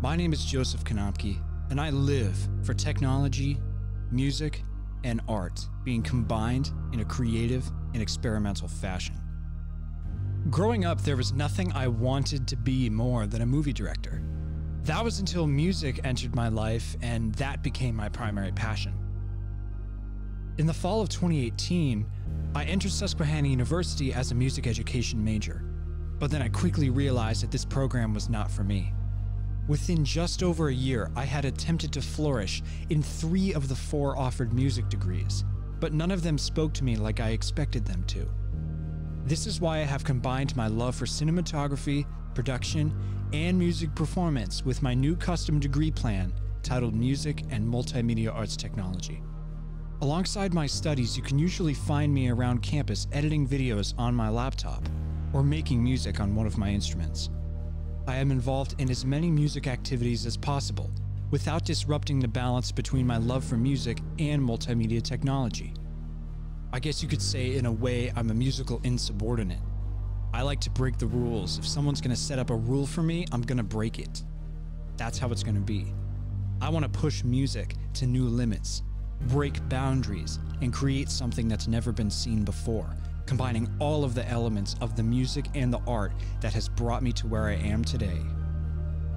My name is Joseph Konopky, and I live for technology, music, and art being combined in a creative and experimental fashion. Growing up, there was nothing I wanted to be more than a movie director. That was until music entered my life, and that became my primary passion. In the fall of 2018, I entered Susquehanna University as a music education major, but then I quickly realized that this program was not for me. Within just over a year, I had attempted to flourish in three of the four offered music degrees, but none of them spoke to me like I expected them to. This is why I have combined my love for cinematography, production, and music performance with my new custom degree plan titled Music and Multimedia Arts Technology. Alongside my studies, you can usually find me around campus editing videos on my laptop or making music on one of my instruments. I am involved in as many music activities as possible without disrupting the balance between my love for music and multimedia technology. I guess you could say, in a way, I'm a musical insubordinate. I like to break the rules. If someone's gonna set up a rule for me, I'm gonna break it. That's how it's gonna be. I wanna push music to new limits, break boundaries, and create something that's never been seen before combining all of the elements of the music and the art that has brought me to where I am today.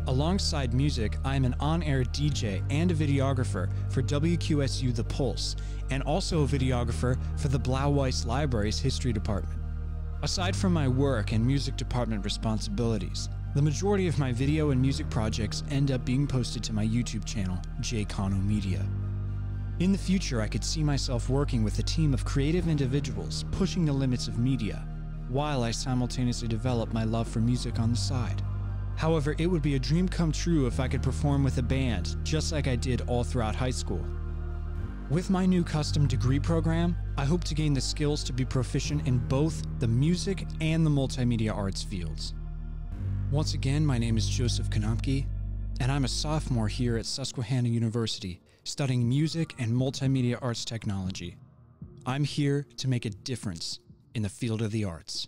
Alongside music, I am an on air DJ and a videographer for WQSU The Pulse, and also a videographer for the Blough-Weis Library's History Department. Aside from my work and music department responsibilities, the majority of my video and music projects end up being posted to my YouTube channel, JKono Media. In the future, I could see myself working with a team of creative individuals pushing the limits of media, while I simultaneously develop my love for music on the side. However, it would be a dream come true if I could perform with a band, just like I did all throughout high school. With my new custom degree program, I hope to gain the skills to be proficient in both the music and the multimedia arts fields. Once again, my name is Joseph Konopky, and I'm a sophomore here at Susquehanna University studying music and multimedia arts technology. I'm here to make a difference in the field of the arts.